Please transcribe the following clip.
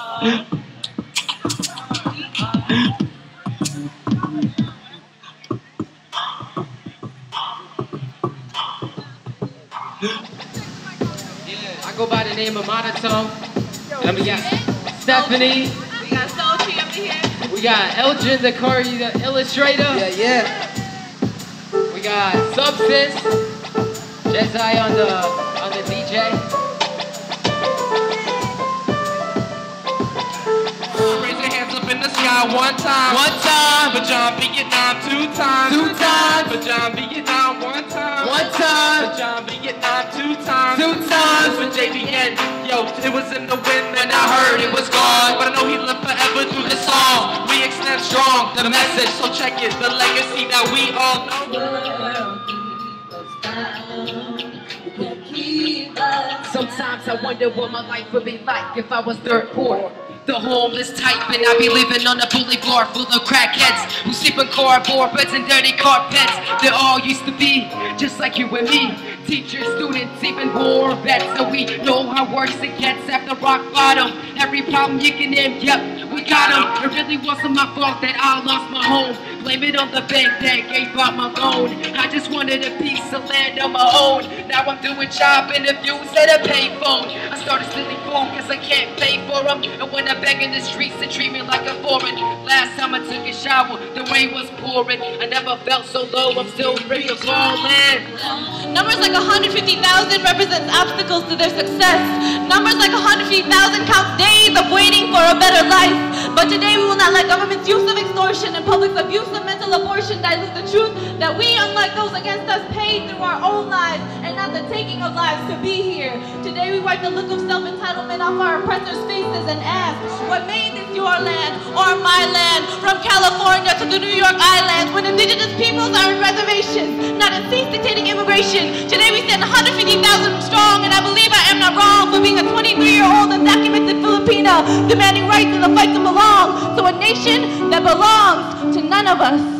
I go by the name of Monotone. And we got Stephanie. We got Sochi up here. We got Elgin, the Kari, the illustrator. Yeah, yeah. We got Substance. Jedi on the in the sky one time. One time. For John Vietnam two times. Two times. For John Vietnam one time. One time. For John Vietnam two times. Two times. For JVN, yo, it was in the wind and I heard it was gone. But I know he lived forever through the song. We extend strong the message, so check it. The legacy that we all know. Sometimes I wonder what my life would be like if I was dirt poor. The homeless type, and I'd be living on a boulevard full of crackheads who sleep in cardboard beds and dirty carpets. They all used to be just like you and me. Teachers, students, even more vets, so we know how worse it gets after rock bottom. Every problem you can name, yep, got 'em. It really wasn't my fault that I lost my home. Blame it on the bank that gave out my loan. I just wanted a piece of land on my own. Now I'm doing job interviews at a payphone. I started stealing food cause I can't pay for them. And when I beg in the streets, they treat me like a foreign. Last time I took a shower, the rain was pouring. I never felt so low, I'm still free of falling. Numbers like 150,000 represents obstacles to their success. Numbers like 150,000 count days of waiting for a better life. But today we will not let government's use of extortion and public's abuse of mental abortion dilute the truth that we, unlike those against us, paid through our own lives and not the taking of lives to be here. Today we wipe the look of self-entitlement off our oppressors' faces and ask, what made this your land or my land? From California to the New York Islands, when indigenous peoples are in reservations, not in cease dictating immigration. Today we stand 150,000 demanding rights in the fight to belong to a nation that belongs to none of us.